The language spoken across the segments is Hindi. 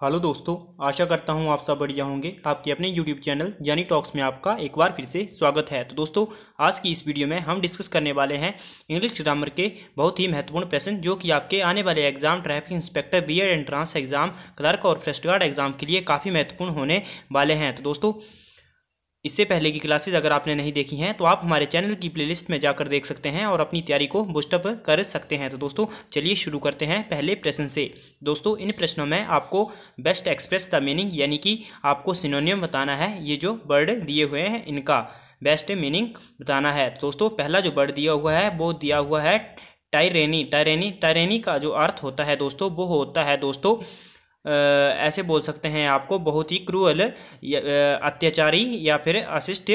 हेलो दोस्तों, आशा करता हूँ आप सब बढ़िया होंगे। आपके अपने यूट्यूब चैनल यानी टॉक्स में आपका एक बार फिर से स्वागत है। तो दोस्तों, आज की इस वीडियो में हम डिस्कस करने वाले हैं इंग्लिश ग्रामर के बहुत ही महत्वपूर्ण प्रश्न, जो कि आपके आने वाले exam traffic inspector B entrance exam clerk और फ़र्स्ट गार्ड एग्ज़ाम के लिए काफ़ी महत्वपूर्ण होने वाले हैं। तो दोस्तों इससे पहले की क्लासेज अगर आपने नहीं देखी हैं तो आप हमारे चैनल की प्लेलिस्ट में जाकर देख सकते हैं और अपनी तैयारी को बुस्टअप कर सकते हैं। तो दोस्तों, चलिए शुरू करते हैं पहले प्रश्न से। दोस्तों, इन प्रश्नों में आपको बेस्ट एक्सप्रेस द मीनिंग यानी कि आपको सिनोनियम बताना है, ये जो वर्ड दिए हुए हैं, इनका बेस्ट मीनिंग बताना है। दोस्तों, पहला जो वर्ड दिया हुआ है, वो दिया हुआ है टायरेनी टायरेनी टायरेनी का जो अर्थ होता है दोस्तों, वो होता है दोस्तों ऐसे बोल सकते हैं आपको बहुत ही क्रूअल अत्याचारी या फिर अशिष्ट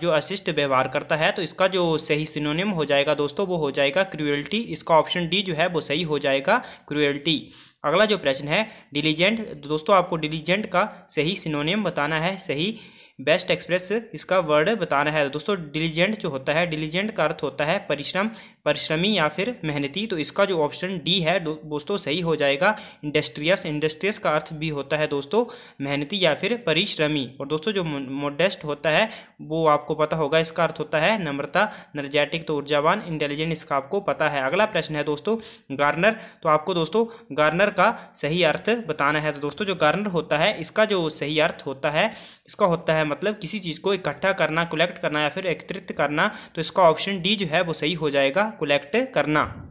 जो अशिष्ट व्यवहार करता है तो इसका जो सही सिनोनिम हो जाएगा दोस्तों, वो हो जाएगा क्रूअल्टी इसका ऑप्शन डी जो है, वो सही हो जाएगा क्रूअल्टी अगला जो प्रश्न है डिलीजेंट दोस्तों आपको डिलीजेंट का सही सिनोनियम बताना है, सही बेस्ट एक्सप्रेस इसका वर्ड बताना है। दोस्तों डिलीजेंट जो होता है डिलीजेंट का अर्थ होता है परिश्रम, परिश्रमी या फिर मेहनती। तो इसका जो ऑप्शन डी है दोस्तों, सही हो जाएगा। इंडस्ट्रियस इंडस्ट्रियस का अर्थ भी होता है दोस्तों, मेहनती या फिर परिश्रमी। और दोस्तों, जो मोडेस्ट होता है, वो आपको पता होगा, इसका अर्थ होता है नम्रता नर्जेटिक तो ऊर्जावान इंटेलिजेंट इसका आपको पता है। अगला प्रश्न है दोस्तों गार्नर तो आपको दोस्तों गार्नर का सही अर्थ बताना है। तो दोस्तों, जो गार्नर होता है, इसका जो सही अर्थ होता है, इसका होता है मतलब किसी चीज़ को इकट्ठा करना कलेक्ट करना या फिर एकत्रित करना तो इसका ऑप्शन डी जो है वो सही हो जाएगा कलेक्ट करना।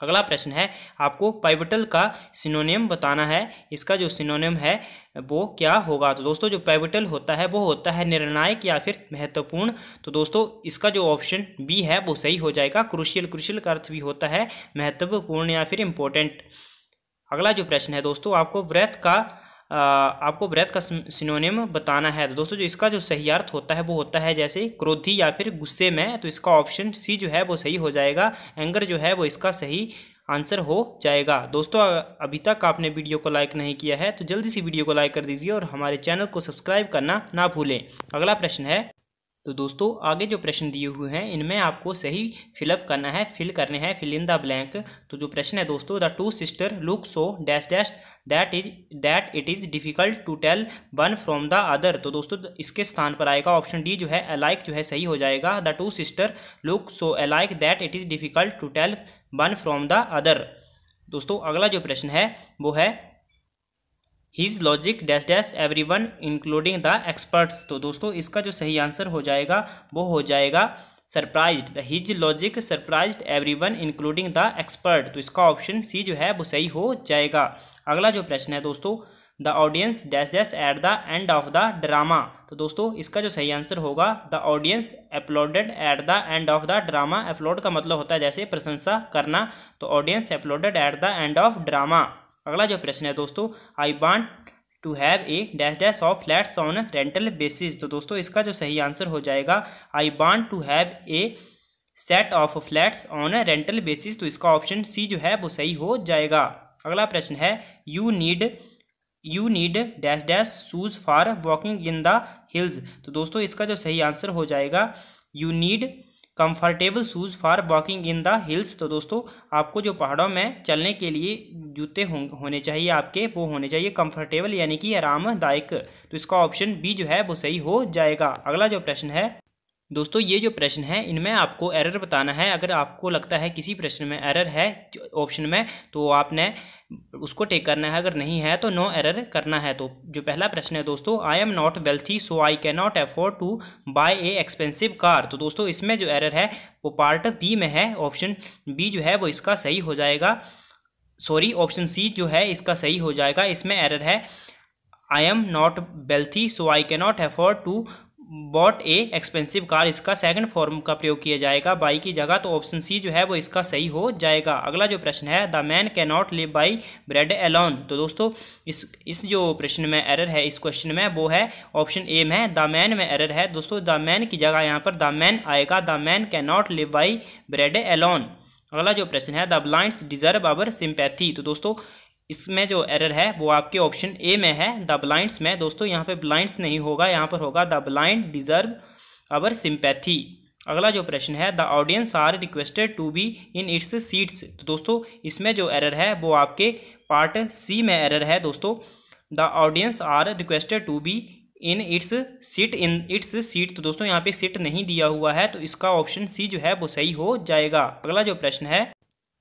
अगला प्रश्न है, आपको पाइवटल का सिनोनियम बताना है। इसका जो सिनोनियम है, वो क्या होगा? तो दोस्तों, जो पाइवटल होता है, वो होता है निर्णायक या फिर महत्वपूर्ण। तो दोस्तों, इसका जो ऑप्शन बी है, वो सही हो जाएगा। क्रुशियल क्रुशियल का अर्थ भी होता है, महत्वपूर्ण या फिर इम्पोर्टेंट अगला जो प्रश्न है, दोस्तों, आपको व्रत का आपको ब्रेथ का सिनोनिम बताना है। तो दोस्तों, जो इसका जो सही अर्थ होता है, वो होता है जैसे क्रोधी या फिर गुस्से में तो इसका ऑप्शन सी जो है, वो सही हो जाएगा। एंगर जो है, वो इसका सही आंसर हो जाएगा। दोस्तों अभी तक आपने वीडियो को लाइक नहीं किया है तो जल्दी से वीडियो को लाइक कर दीजिए और हमारे चैनल को सब्सक्राइब करना ना भूलें। अगला प्रश्न है तो दोस्तों, आगे जो प्रश्न दिए हुए हैं, इनमें आपको सही फिलअप करना है, फिल करने हैं, फिल इन द ब्लैंक। तो जो प्रश्न है दोस्तों, the two sister look so dash dash that is, that it is difficult to tell one from the other. तो दोस्तों, इसके स्थान पर आएगा, ऑप्शन डी जो है, अलाइक जो है सही हो जाएगा। The two sister look so alike that it is difficult to tell one from the other. दोस्तों, अगला जो प्रश्न है, वो है his logic dash dash everyone including the experts तो दोस्तों, इसका जो सही आंसर हो जाएगा, वो हो जाएगा surprise the his logic surprise everyone including the expert तो इसका ऑप्शन सी जो है, वो सही हो जाएगा। अगला जो प्रश्न है दोस्तों the audience dash dash at the end of the drama तो दोस्तों, इसका जो सही आंसर होगा the audience applauded at the end of the drama applaud का मतलब होता है जैसे प्रशंसा करना तो audience applauded at the end of drama अगला जो प्रश्न है दोस्तों I want to have a dash dash of flats on rental basis तो दोस्तों, इसका जो सही आंसर हो जाएगा I want to have a set of flats on rental basis तो इसका ऑप्शन सी जो है, वो सही हो जाएगा। अगला प्रश्न है you need you need dash dash shoes for walking in the hills तो दोस्तों, इसका जो सही आंसर हो जाएगा you need comfortable shoes for walking in the hills तो दोस्तों, आपको जो पहाड़ों में चलने के लिए जूते होने चाहिए आपके, वो होने चाहिए कंफर्टेबल यानी कि आरामदायक। तो इसका ऑप्शन बी जो है, वो सही हो जाएगा। अगला जो प्रश्न है, दोस्तों, ये जो प्रश्न है, इनमें आपको एरर बताना है। अगर आपको लगता है किसी प्रश्न में एरर है ऑप्शन में तो आपने उसको टेक करना है। अगर नहीं है तो नो एरर करना है। तो जो पहला प्रश्न है दोस्तों I am not wealthy so I can not afford to buy a expensive car तो दोस्तों, इसमें जो एरर है, वो पार्ट बी में है। ऑप्शन बी जो है, वो इसका सही हो जाएगा। सॉरी ऑप्शन सी जो है, इसका सही हो जाएगा। इसमें एरर है। I am not wealthy so I can not to bought a expensive car इसका सेकंड फॉर्म का प्रयोग किया जाएगा। बाई की जगह तो ऑप्शन सी जो है वो इसका सही हो जाएगा। अगला जो प्रश्न है the man can not live by bread alone तो दोस्तों, इस इस जो प्रश्न में एरर है, इस क्वेश्चन में वो है ऑप्शन ए में द मैन में एरर है। दोस्तों द मैन की जगह यहाँ पर द मैन आएगा। The man can not live by bread alone अगला जो प्रश्न है the blinds deserve our sympathy तो दोस्तों इसमें जो एरर है, वो आपके ऑप्शन ए में है। द ब्लाइंड्स में, दोस्तों, यहाँ पे ब्लाइंड्स नहीं होगा। यहाँ पर होगा the blind deserve our sympathy अगला जो प्रश्न है the audience are requested to be in its seats तो दोस्तों, इसमें जो एरर है, वो आपके पार्ट सी में एरर है, दोस्तों। The audience are requested to be in its seat in its seat तो दोस्तों, यहाँ पे सीट नहीं दिया हुआ है तो इसका ऑप्शन सी जो है, वो सही हो जाएगा। अगला जो प्रश्न है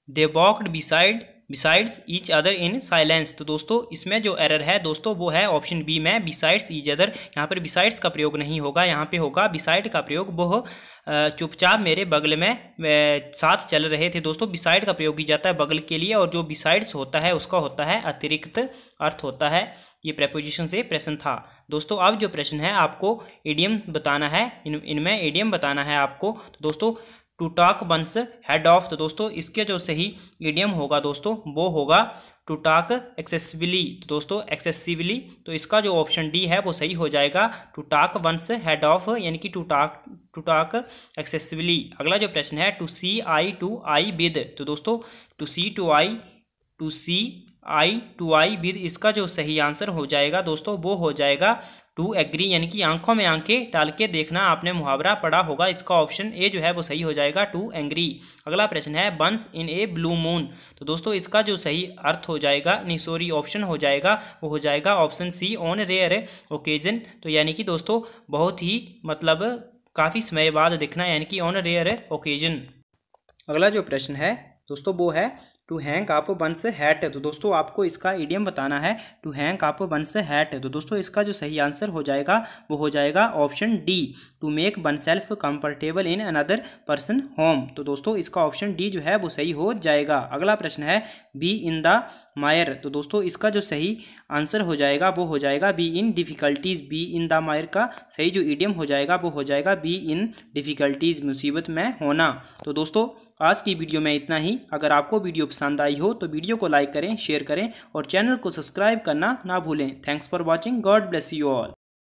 they walked beside besides each other in silence तो दोस्तों, इसमें जो एरर है, दोस्तों, वो है ऑप्शन बी में बिसाइड्स ईच अदर यहाँ पर बिसाइड्स का प्रयोग नहीं होगा, यहाँ पे होगा बिसाइड का प्रयोग. वो चुपचाप मेरे बगल में साथ चल रहे थे दोस्तों. बिसाइड का प्रयोग किया जाता है बगल के लिए और जो बिसाइड्स होता है, उसका होता है अतिरिक्त अर्थ होता है. ये प्रपोजिशन से प्रश्न था. दोस्तों, अब जो प्रश्न है, आपको एडियम बताना है. इन, इनमें एडियम बताना है आपको. तो दोस्तों to talk one's head off तो दोस्तों, इसके जो सही इडियम होगा दोस्तों, वो होगा टू टाक एक्सेसिवली तो दोस्तों एक्सेसिवली तो इसका जो ऑप्शन डी है, वो सही हो जाएगा। To talk one's head off यानी कि to talk to talk excessively अगला जो प्रश्न है to see eye to eye with तो दोस्तों to see to eye to see eye to eye with इसका जो सही आंसर हो जाएगा दोस्तों, वो हो जाएगा टू एग्री, यानी कि आँखों में आँखें डाल के देखना आपने मुहावरा पढ़ा होगा। इसका ऑप्शन ए जो है वो सही हो जाएगा टू एंग्री। अगला प्रश्न है बंस इन ए ब्लू मून। तो दोस्तों, इसका जो सही अर्थ हो जाएगा, नहीं, सॉरी, ऑप्शन हो जाएगा, वो हो जाएगा option C, on rare occasion. तो यानी कि दोस्तों, बहुत ही मतलब काफ़ी समय बाद दिखना, यानी कि ऑन रेयर ओकेजन। अगला जो प्रश्न है, दोस्तों, वो है टू हैंग आप बंस हैट तो दोस्तों, आपको इसका ईडियम बताना है टू हैंग आप बंस हैट तो दोस्तों, इसका जो सही आंसर हो जाएगा, वो हो जाएगा option D to make oneself comfortable in another person home तो दोस्तों, इसका ऑप्शन डी जो है, वो सही हो जाएगा। अगला प्रश्न है बी इन द मायर तो दोस्तों, इसका जो सही आंसर हो जाएगा, वो हो जाएगा be in difficulties be in the mire का सही जो ईडियम हो जाएगा, वो हो जाएगा बी इन डिफ़िकल्टीज़ मुसीबत में होना। तो दोस्तों, आज की वीडियो में इतना ही। अगर आपको वीडियो पसंद आई हो तो वीडियो को लाइक करें, शेयर करें और चैनल को सब्सक्राइब करना ना भूलें। Thanks for watching God bless you all